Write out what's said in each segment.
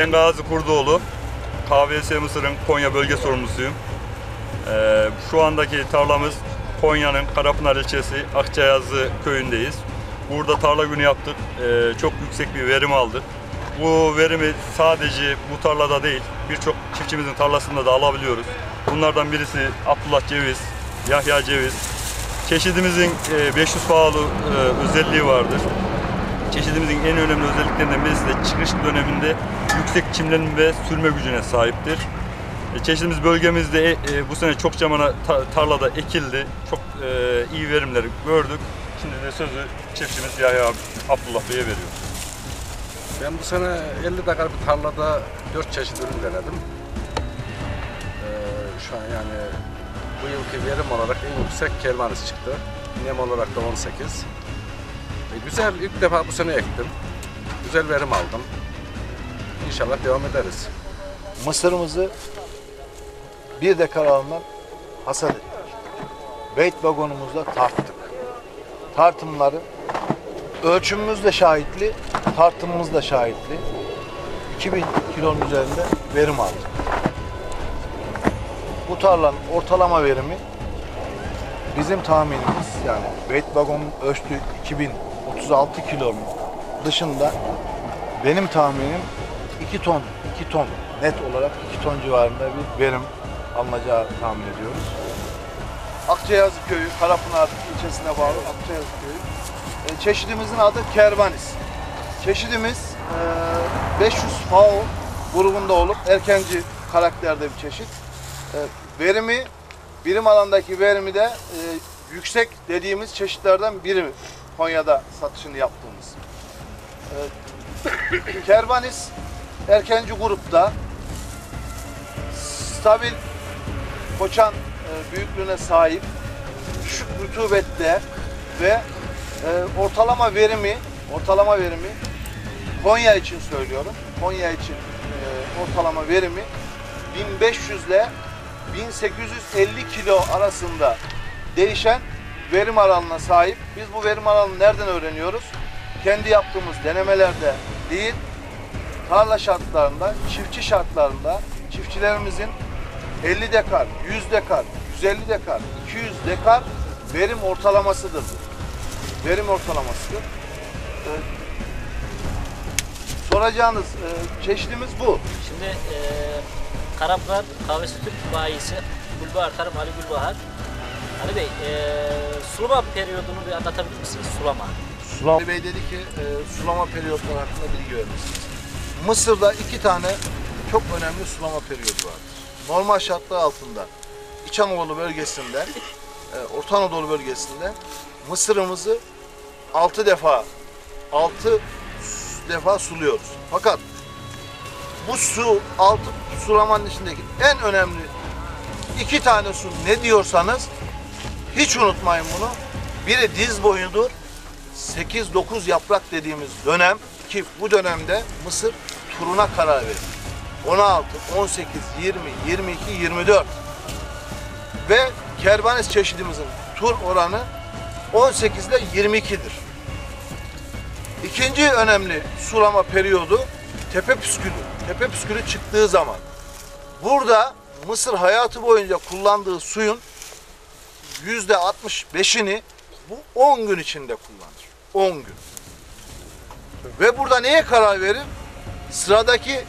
Ben Gazi Kurdoğlu. KVS Mısır'ın Konya bölge sorumlusuyum. Ee, şu andaki tarlamız Konya'nın Karapınar ilçesi Akçayazı köyündeyiz. Burada tarla günü yaptık. Ee, çok yüksek bir verim aldık. Bu verimi sadece bu tarlada değil, birçok çiftçimizin tarlasında da alabiliyoruz. Bunlardan birisi Abdullah Ceviz, Yahya Ceviz. Çeşidimizin e, 500 pahalı e, özelliği vardır. Çeşidimizin en önemli özelliklerinden birisi de çıkış döneminde yüksek çimlenme ve sürme gücüne sahiptir. E, Çeşidimiz bölgemizde e, e, bu sene çok camana ta- tarlada ekildi. Çok e, iyi verimleri gördük. Şimdi de sözü çiftçimiz Yahya Abdullah Bey'e veriyoruz. Ben bu sene 50 dakika bir tarlada 4 çeşit ürün denedim. Şu an yani bu yılki verim olarak en yüksek kervanis çıktı. Nem olarak da 18. E, güzel, ilk defa bu sene ektim. Güzel verim aldım. İnşallah devam ederiz. mısırımızı bir dekar alandan hasat ettik. Beyt vagonumuzda tarttık. Tartımları ölçümümüz de şahitli, tartımımız da şahitli. 2000 kilonun üzerinde verim aldık. Bu tarlanın ortalama verimi bizim tahminimiz yani Beyt vagonun ölçtüğü 2036 kilonun dışında benim tahminim 2 ton, 2 ton net olarak 2 ton civarında bir verim alınacağı tahmin ediyoruz. Akçayazı köyü, Karapınar ilçesine bağlı Akçayazı köyü. E, çeşidimizin adı Kervanis. Çeşidimiz e, 500 FAO grubunda olup erkenci karakterde bir çeşit. E, verimi, birim alandaki verimi de e, yüksek dediğimiz çeşitlerden biri Konya'da satışını yaptığımız. E, Kervanis erkenci grupta stabil koçan e, büyüklüğüne sahip düşük rutubette ve e, ortalama verimi ortalama verimi Konya için söylüyorum. Konya için e, ortalama verimi 1500 ile 1850 kilo arasında değişen verim aralığına sahip. Biz bu verim aralığını nereden öğreniyoruz? Kendi yaptığımız denemelerde değil, tarla şartlarında, çiftçi şartlarında çiftçilerimizin 50 dekar, 100 dekar, 150 dekar, 200 dekar verim ortalamasıdır. Verim ortalamasıdır. Ee, soracağınız e, çeşidimiz bu. Şimdi e, Karapınar Kahvesi Türk bayisi Gülbahar Tarım Ali Gülbahar. Ali Bey, e, sulama periyodunu bir anlatabilir misiniz? Sulama. Ali Bey dedi ki e, sulama periyotları hakkında bilgi vermişsiniz. Mısır'da iki tane çok önemli sulama periyodu vardır. Normal şartlar altında İç Anadolu bölgesinde, e, Orta Anadolu bölgesinde Mısır'ımızı 6 defa 6 defa suluyoruz. Fakat bu su altı sulamanın içindeki en önemli iki tane su ne diyorsanız hiç unutmayın bunu. Biri diz boyudur. 8-9 yaprak dediğimiz dönem ki bu dönemde Mısır turuna karar verir. 16, 18, 20, 22, 24 ve kervanes çeşidimizin tur oranı 18 ile 22'dir. İkinci önemli sulama periyodu tepe püskülü. Tepe püskülü çıktığı zaman. Burada Mısır hayatı boyunca kullandığı suyun yüzde 65'ini bu 10 gün içinde kullanır. 10 gün. Ve burada neye karar verir? Sıradaki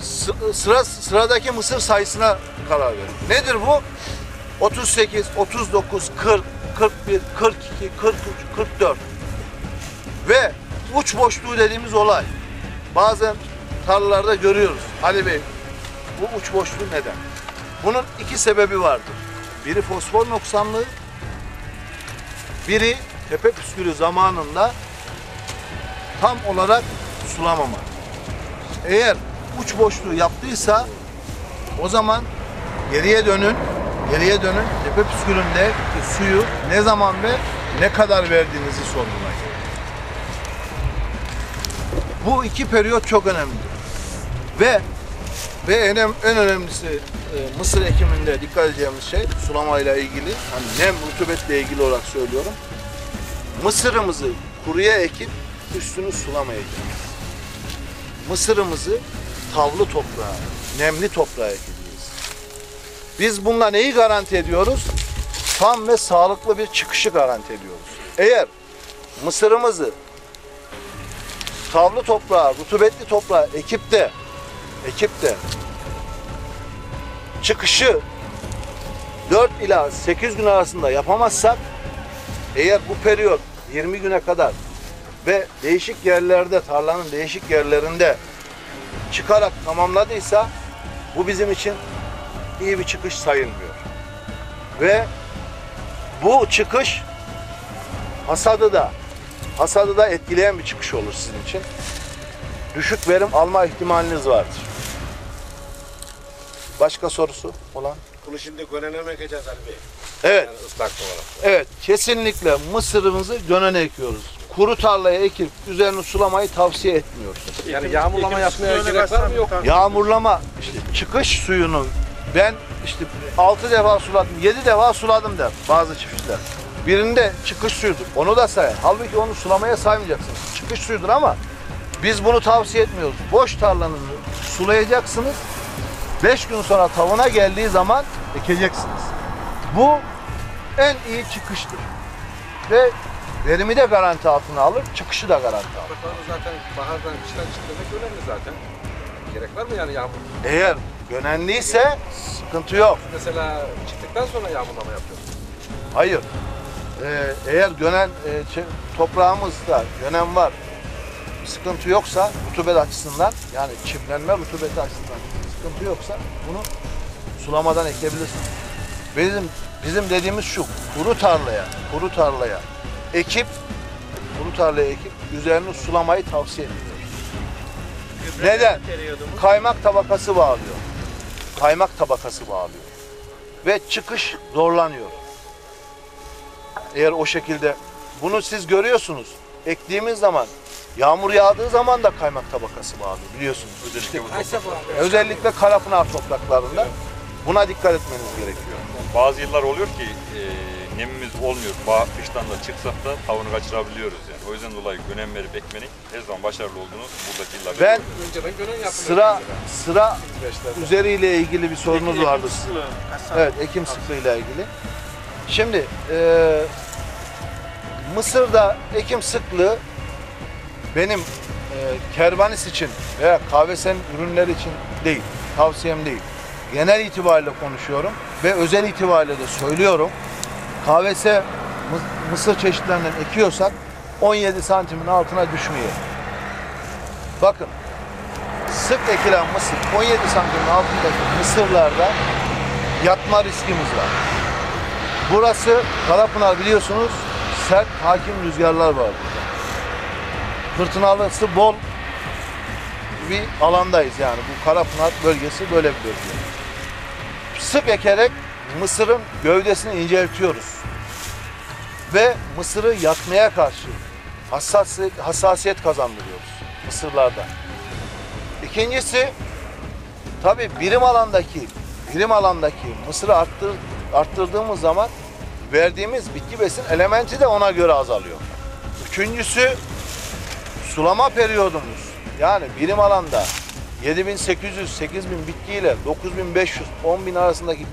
sı- sıra sıradaki mısır sayısına karar verir. Nedir bu? 38, 39, 40, 41, 42, 43, 44 ve uç boşluğu dediğimiz olay. Bazen tarlalarda görüyoruz. Ali Bey bu uç boşluğu neden? Bunun iki sebebi vardır. Biri fosfor noksanlığı, biri tepe püskülü zamanında tam olarak sulamama. Eğer uç boşluğu yaptıysa o zaman geriye dönün, geriye dönün tepe püskülünde suyu ne zaman ve ne kadar verdiğinizi sorgulayın. Bu iki periyot çok önemlidir. Ve ve en, en önemlisi e, mısır ekiminde dikkat edeceğimiz şey sulamayla ilgili, hani nem rutubetle ilgili olarak söylüyorum. Mısırımızı kuruya ekip üstünü sulamayacağız. Mısırımızı tavlı toprağa, nemli toprağa ekeceğiz. Biz bununla neyi garanti ediyoruz? Tam ve sağlıklı bir çıkışı garanti ediyoruz. Eğer mısırımızı tavlı toprağa, rutubetli toprağa ekip de ekip de çıkışı 4 ila 8 gün arasında yapamazsak eğer bu periyot 20 güne kadar ve değişik yerlerde tarlanın değişik yerlerinde çıkarak tamamladıysa bu bizim için iyi bir çıkış sayılmıyor. Ve bu çıkış hasadı da hasadı da etkileyen bir çıkış olur sizin için. Düşük verim alma ihtimaliniz vardır. Başka sorusu olan? Bunu şimdi gönene ekeceğiz Ali Bey? Evet. Yani ıslak olarak. Evet, kesinlikle mısırımızı gönene ekiyoruz. Kuru tarlaya ekip üzerine sulamayı tavsiye etmiyoruz. Yani yağmurlama yapmaya gerek var mı yok? Yağmurlama işte çıkış suyunu ben işte 6 defa suladım, 7 defa suladım der bazı çiftçiler. Birinde çıkış suyudur. Onu da say. Halbuki onu sulamaya saymayacaksınız. Çıkış suyudur ama biz bunu tavsiye etmiyoruz. Boş tarlanızı sulayacaksınız. 5 gün sonra tavana geldiği zaman ekeceksiniz. Bu en iyi çıkıştır. Ve verimi de garanti altına alır, çıkışı da garanti alır. Topraklarımız zaten bahardan kıştan çıktığında önemli zaten. Gerek var mı yani yağmur? Eğer gönenliyse sıkıntı yok. Mesela çıktıktan sonra yağmurlama yapıyoruz. Hayır. Ee, eğer gönen e, toprağımızda gönen var, sıkıntı yoksa rutubet açısından yani çimlenme rutubeti açısından sıkıntı yoksa bunu sulamadan ekebilirsin. Bizim bizim dediğimiz şu kuru tarlaya, kuru tarlaya ekip kuru tarlaya ekip üzerine sulamayı tavsiye ediyoruz. Neden? Kaymak tabakası bağlıyor. Kaymak tabakası bağlıyor. Ve çıkış zorlanıyor. Eğer o şekilde bunu siz görüyorsunuz. Ektiğimiz zaman yağmur yağdığı zaman da kaymak tabakası bağlıyor biliyorsunuz. Özellikle bu Özellikle Karapınar topraklarında buna dikkat etmeniz gerekiyor. Bazı yıllar oluyor ki e, nemimiz olmuyor. Ba kıştan da çıksak da tavuğunu kaçırabiliyoruz yani. O yüzden dolayı gönem verip ekmenin her zaman başarılı olduğunu buradaki yıllar Ben Önceden gören yapılıyor. sıra sıra Süreçlerde. üzeriyle ilgili bir sorunuz vardı. Evet, ekim sıklığıyla ilgili. Şimdi e, Mısır'da ekim sıklığı benim e, kervanis için veya kahvesen ürünler için değil, tavsiyem değil. Genel itibariyle konuşuyorum ve özel itibariyle de söylüyorum. Mı- mısır çeşitlerinden ekiyorsak 17 santimin altına düşmeyelim. Bakın sık ekilen mısır 17 santimin altındaki mısırlarda yatma riskimiz var. Burası Karapınar biliyorsunuz sert hakim rüzgarlar var burada. Fırtınalısı bol bir alandayız yani. Bu Karapınar bölgesi böyle bir bölge. Sık ekerek mısırın gövdesini inceltiyoruz. Ve mısırı yatmaya karşı hassasiyet, hassasiyet kazandırıyoruz mısırlarda. İkincisi tabi birim alandaki birim alandaki mısırı arttır, arttırdığımız zaman verdiğimiz bitki besin elementi de ona göre azalıyor. Üçüncüsü sulama periyodumuz. Yani birim alanda 7800 8000 bitki ile 9500 10000 arasındaki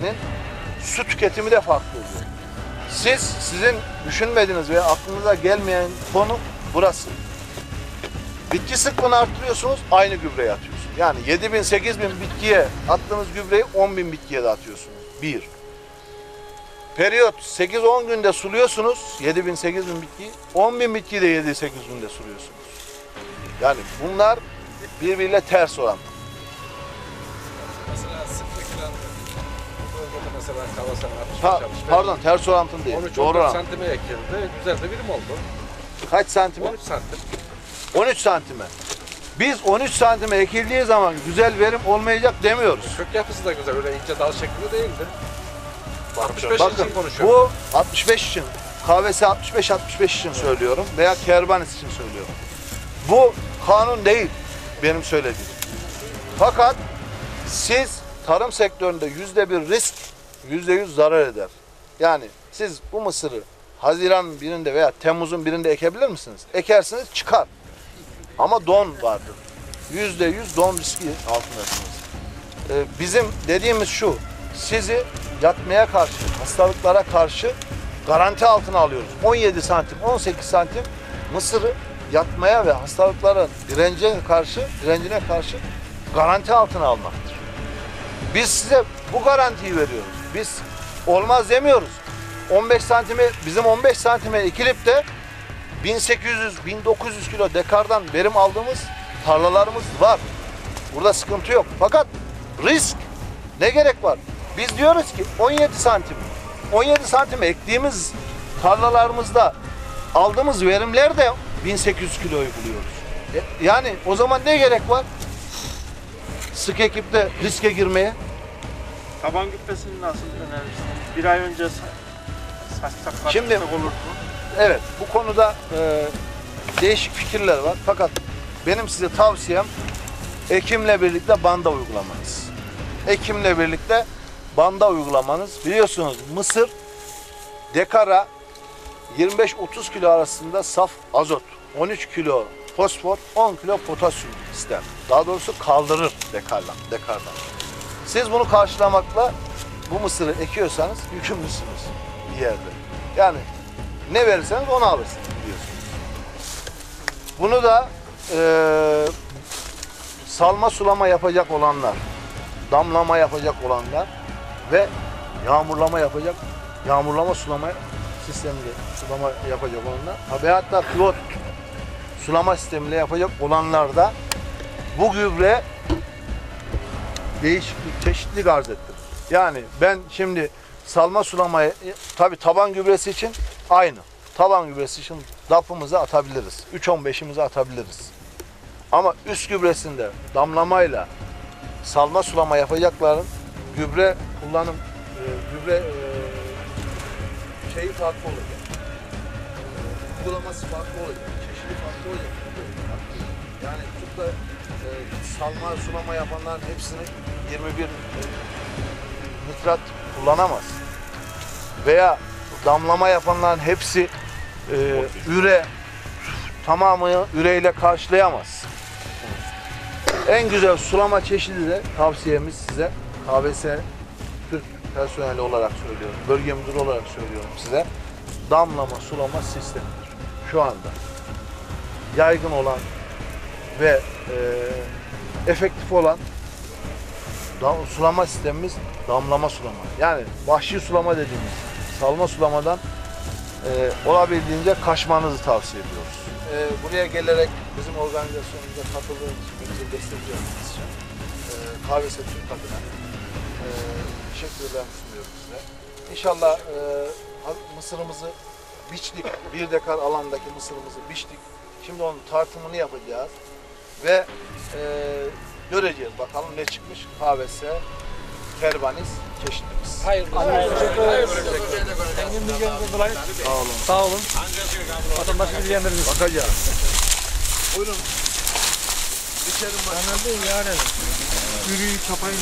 bitkinin su tüketimi de farklı oluyor. Siz sizin düşünmediğiniz veya aklınıza gelmeyen konu burası. Bitki sıklığını arttırıyorsunuz, aynı gübreyi atıyorsunuz. Yani 7000 8000 bitkiye attığınız gübreyi 10000 bitkiye de atıyorsunuz. Bir. Periyot 8-10 günde suluyorsunuz 7000 8000 bitkiyi. 10000 bitkiyi de 7-8 günde suluyorsunuz. Yani bunlar birbiriyle ters orantılı. Mesela kavasan 65 Pa- 65. pardon ters orantılı değil. 13 Doğru 14 orantı. santime ekildi. Güzel de birim oldu. Kaç santime? 13 santim. 13 santime. Biz 13 santime ekildiği zaman güzel verim olmayacak demiyoruz. Kök yapısı da güzel. Öyle ince dal şeklinde değildi. 65 Bakın için konuşuyorum. bu 65 için kahvesi 65-65 için söylüyorum veya kerbanis için söylüyorum. Bu kanun değil benim söylediğim. Fakat siz tarım sektöründe yüzde bir risk yüzde yüz zarar eder. Yani siz bu mısırı Haziran birinde veya Temmuz'un birinde ekebilir misiniz? Ekersiniz çıkar. Ama don vardır. yüzde yüz don riski altındasınız. Ee, bizim dediğimiz şu, sizi yatmaya karşı, hastalıklara karşı garanti altına alıyoruz. 17 santim, 18 santim mısırı yatmaya ve hastalıkların dirence karşı, direncine karşı garanti altına almaktır. Biz size bu garantiyi veriyoruz. Biz olmaz demiyoruz. 15 santime, bizim 15 santime ekilip de 1800-1900 kilo dekardan verim aldığımız tarlalarımız var. Burada sıkıntı yok. Fakat risk ne gerek var? Biz diyoruz ki 17 santim. 17 santim ektiğimiz tarlalarımızda aldığımız verimler de 1800 kiloyu buluyoruz. E, Yani o zaman ne gerek var? Sık ekipte riske girmeye. Taban gübresini nasıl önerirsiniz? Bir ay önce sa- saç sakatlık Şimdi- olur mu? Evet, bu konuda e, değişik fikirler var. Fakat benim size tavsiyem Ekim'le birlikte banda uygulamanız. Ekim'le birlikte banda uygulamanız. Biliyorsunuz mısır dekara 25-30 kilo arasında saf azot, 13 kilo fosfor, 10 kilo potasyum ister. Daha doğrusu kaldırır dekardan. dekardan. Siz bunu karşılamakla bu mısırı ekiyorsanız yükümlüsünüz bir yerde. Yani ne verirseniz onu alırsınız diyorsunuz. Bunu da eee, salma sulama yapacak olanlar, damlama yapacak olanlar ve yağmurlama yapacak, yağmurlama sulama sistemiyle sulama yapacak olanlar ve hatta pilot sulama sistemiyle yapacak olanlar da bu gübre değişiklik, çeşitlilik arz ettirir. Yani ben şimdi salma sulamaya, tabi taban gübresi için aynı. Taban gübresi için dapımızı atabiliriz. 3-15'imizi atabiliriz. Ama üst gübresinde damlamayla salma sulama yapacakların gübre kullanım, e, gübre e, şeyi farklı olacak. E, Uygulaması farklı olacak. Çeşidi farklı olacak. Yani tutup da e, salma sulama yapanların hepsini 21 e, nitrat kullanamaz. Veya damlama yapanların hepsi e, üre tamamını üreyle karşılayamaz. En güzel sulama çeşidi de tavsiyemiz size KBS Türk personeli olarak söylüyorum. Bölge müdürü olarak söylüyorum size. Damlama sulama sistemidir. Şu anda yaygın olan ve e, efektif olan da- sulama sistemimiz damlama sulama. Yani vahşi sulama dediğimiz salma sulamadan e, olabildiğince kaçmanızı tavsiye ediyoruz. E, buraya gelerek bizim organizasyonumuza katıldığınız için, bizi desteklediğiniz için e, KVS Türk adına e, teşekkürlerimi sunuyorum size. İnşallah e, mısırımızı biçtik, bir dekar alandaki mısırımızı biçtik. Şimdi onun tartımını yapacağız ve e, göreceğiz bakalım ne çıkmış. KVS, Kervanis çeşitimiz. Sağ olun. Sağ olun. Vatandaşı bilgilendiririz. Bakacağız. Buyurun. İçerim bak. Anladın yani. Yürüyü çapayla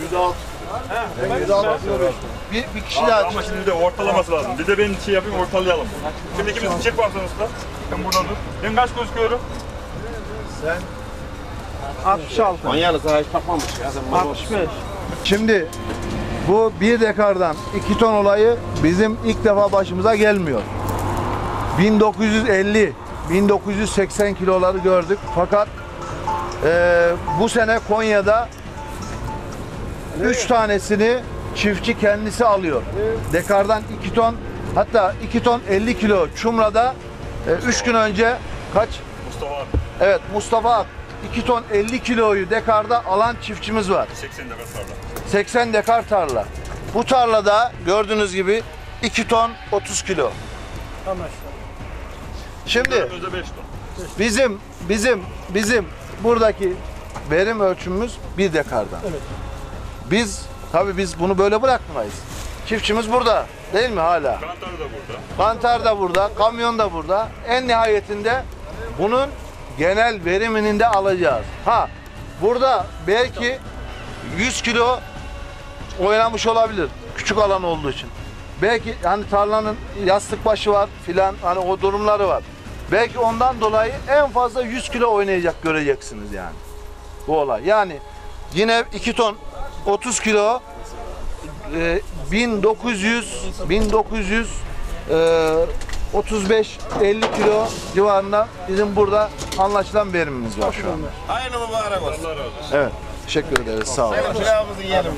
Yüzde altı. Bir, bir kişi daha Ama şimdi bir de ortalaması lazım. Bir de ben şey yapayım ortalayalım. Şimdi ikimiz çek varsan usta. Ben buradan dur. Ben kaç gözüküyorum? Sen 66. Manyalı sana hiç bakmamış ya. Sen 65. Şimdi bu bir dekardan iki ton olayı bizim ilk defa başımıza gelmiyor. 1950, 1980 kiloları gördük. Fakat eee, bu sene Konya'da 3 tanesini çiftçi kendisi alıyor. Dekardan 2 ton hatta 2 ton 50 kilo Çumra'da 3 gün önce kaç? Mustafa abi. Evet Mustafa Ak 2 ton 50 kiloyu dekarda alan çiftçimiz var. 80 de kasarla. 80 dekar tarla. Bu tarlada gördüğünüz gibi 2 ton 30 kilo. Şimdi 5 ton. bizim bizim bizim buradaki verim ölçümümüz bir dekardan. Biz tabii biz bunu böyle bırakmayız. Çiftçimiz burada değil mi hala? Kantarı da burada. Kantar da burada, kamyon da burada. En nihayetinde bunun genel verimini de alacağız. Ha burada belki 100 kilo oynamış olabilir küçük alan olduğu için. Belki hani tarlanın yastık başı var filan hani o durumları var. Belki ondan dolayı en fazla 100 kilo oynayacak göreceksiniz yani. Bu olay. Yani yine 2 ton 30 kilo e, 1900 1900 e, 35 50 kilo civarında bizim burada anlaşılan verimimiz var şu anda. Hayırlı mübarek olsun. Evet. Teşekkür ederiz. Sağ olun. Pilavımızı yiyelim.